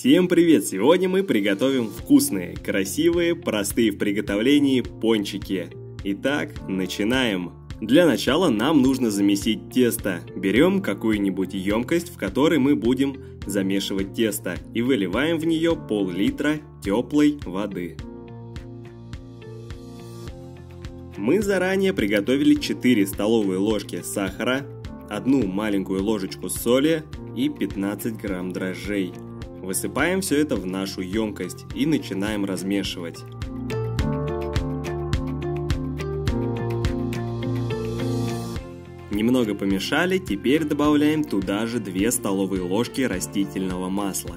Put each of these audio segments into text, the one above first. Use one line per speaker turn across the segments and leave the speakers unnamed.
Всем привет! Сегодня мы приготовим вкусные, красивые, простые в приготовлении пончики. Итак, начинаем! Для начала нам нужно замесить тесто. Берем какую-нибудь емкость, в которой мы будем замешивать тесто и выливаем в нее пол-литра теплой воды. Мы заранее приготовили 4 столовые ложки сахара, одну маленькую ложечку соли и 15 грамм дрожжей. Высыпаем все это в нашу емкость и начинаем размешивать. Немного помешали, теперь добавляем туда же 2 столовые ложки растительного масла.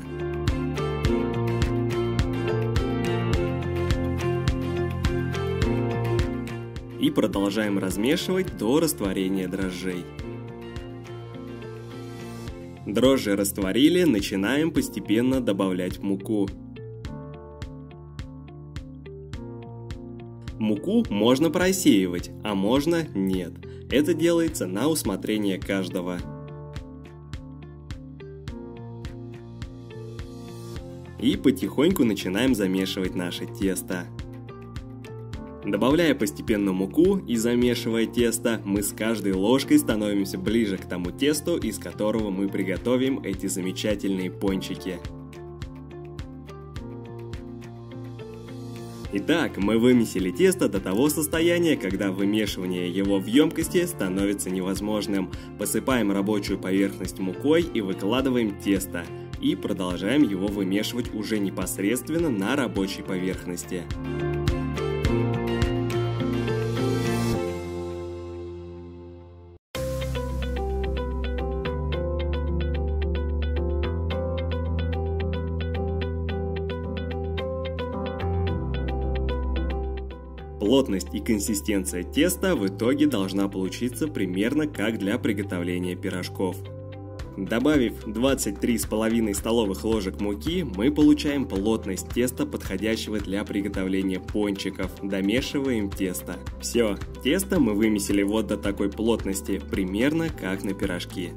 И продолжаем размешивать до растворения дрожжей. Дрожжи растворили, начинаем постепенно добавлять муку. Муку можно просеивать, а можно нет. Это делается на усмотрение каждого. И потихоньку начинаем замешивать наше тесто. Добавляя постепенно муку и замешивая тесто, мы с каждой ложкой становимся ближе к тому тесту, из которого мы приготовим эти замечательные пончики. Итак, мы вымесили тесто до того состояния, когда вымешивание его в емкости становится невозможным. Посыпаем рабочую поверхность мукой и выкладываем тесто. И продолжаем его вымешивать уже непосредственно на рабочей поверхности. Плотность и консистенция теста в итоге должна получиться примерно как для приготовления пирожков. Добавив 23,5 столовых ложек муки, мы получаем плотность теста, подходящего для приготовления пончиков. Домешиваем тесто. Все, тесто мы вымесили вот до такой плотности, примерно как на пирожки.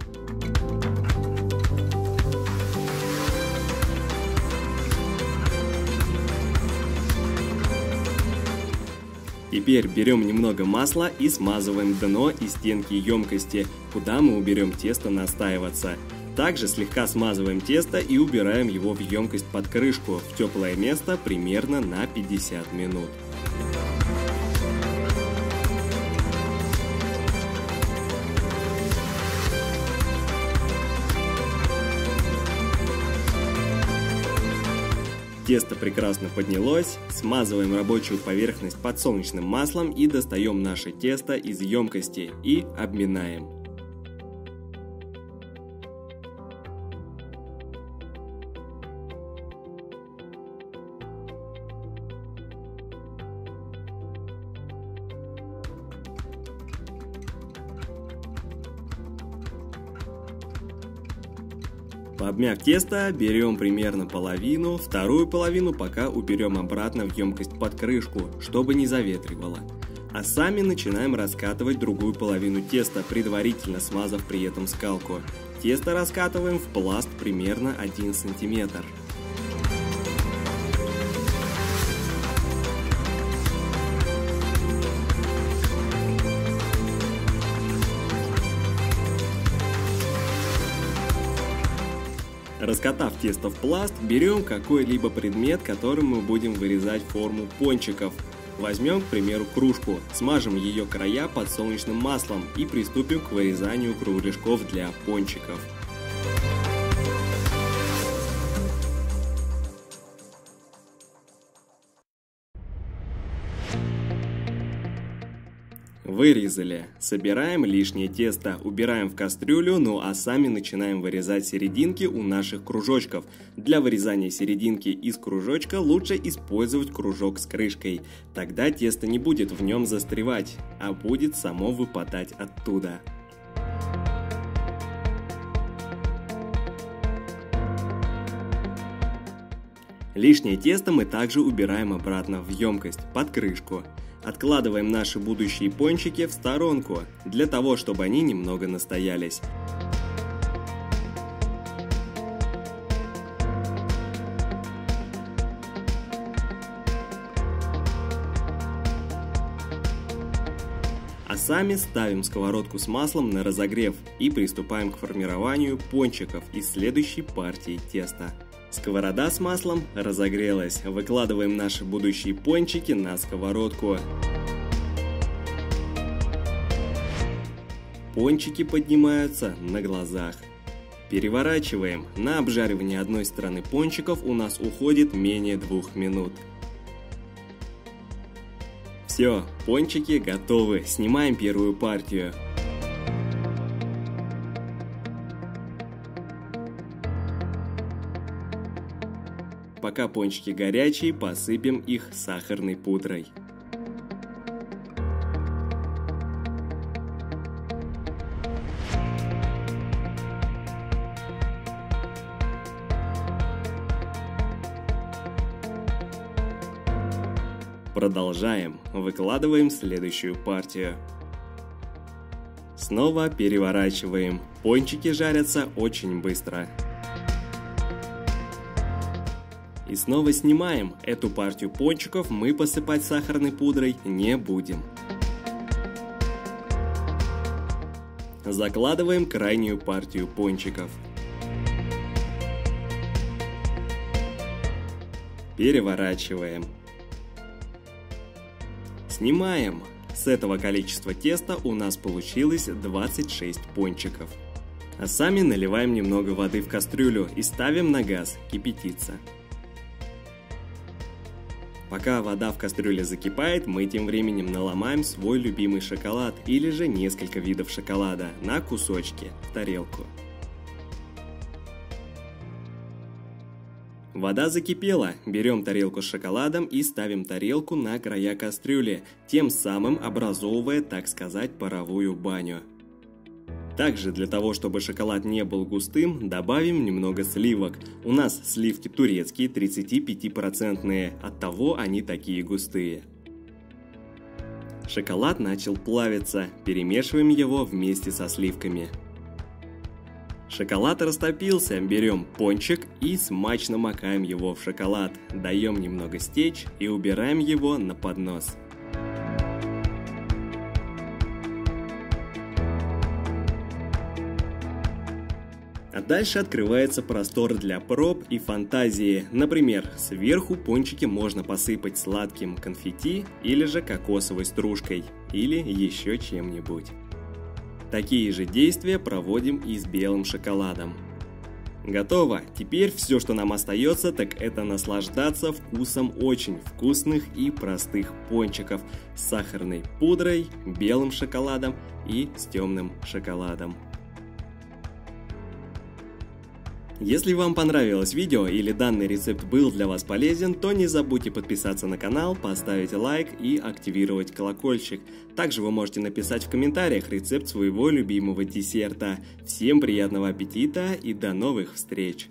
Теперь берем немного масла и смазываем дно и стенки емкости, куда мы уберем тесто настаиваться. Также слегка смазываем тесто и убираем его в емкость под крышку в теплое место примерно на 50 минут. Тесто прекрасно поднялось, смазываем рабочую поверхность подсолнечным маслом и достаем наше тесто из емкости и обминаем. Обмяв тесто, берем примерно половину, вторую половину пока уберем обратно в емкость под крышку, чтобы не заветривало. А сами начинаем раскатывать другую половину теста, предварительно смазав при этом скалку. Тесто раскатываем в пласт примерно 1 сантиметр. Раскатав тесто в пласт, берем какой-либо предмет, которым мы будем вырезать форму пончиков. Возьмем, к примеру, кружку, смажем ее края подсолнечным маслом и приступим к вырезанию кругляшков для пончиков. Вырезали. Собираем лишнее тесто, убираем в кастрюлю, ну а сами начинаем вырезать серединки у наших кружочков. Для вырезания серединки из кружочка лучше использовать кружок с крышкой. Тогда тесто не будет в нем застревать, а будет само выпадать оттуда. Лишнее тесто мы также убираем обратно в емкость, под крышку. Откладываем наши будущие пончики в сторонку, для того, чтобы они немного настоялись. А сами ставим сковородку с маслом на разогрев и приступаем к формированию пончиков из следующей партии теста. Сковорода с маслом разогрелась. Выкладываем наши будущие пончики на сковородку. Пончики поднимаются на глазах. Переворачиваем. На обжаривание одной стороны пончиков у нас уходит менее двух минут. Все, пончики готовы. Снимаем первую партию. Пока пончики горячие, посыпем их сахарной пудрой. Продолжаем. Выкладываем следующую партию. Снова переворачиваем. Пончики жарятся очень быстро. И снова снимаем. Эту партию пончиков мы посыпать сахарной пудрой не будем. Закладываем крайнюю партию пончиков. Переворачиваем. Снимаем. С этого количества теста у нас получилось 26 пончиков. А сами наливаем немного воды в кастрюлю и ставим на газ кипятиться. Пока вода в кастрюле закипает, мы тем временем наломаем свой любимый шоколад или же несколько видов шоколада на кусочки в тарелку. Вода закипела, берем тарелку с шоколадом и ставим тарелку на края кастрюли, тем самым образовывая, так сказать, паровую баню. Также для того, чтобы шоколад не был густым, добавим немного сливок. У нас сливки турецкие 35%, оттого они такие густые. Шоколад начал плавиться, перемешиваем его вместе со сливками. Шоколад растопился, берем пончик и смачно макаем его в шоколад, даем немного стечь и убираем его на поднос. Дальше открывается простор для проб и фантазии. Например, сверху пончики можно посыпать сладким конфетти или же кокосовой стружкой, или еще чем-нибудь. Такие же действия проводим и с белым шоколадом. Готово! Теперь все, что нам остается, так это наслаждаться вкусом очень вкусных и простых пончиков с сахарной пудрой, белым шоколадом и с темным шоколадом. Если вам понравилось видео или данный рецепт был для вас полезен, то не забудьте подписаться на канал, поставить лайк и активировать колокольчик. Также вы можете написать в комментариях рецепт своего любимого десерта. Всем приятного аппетита и до новых встреч!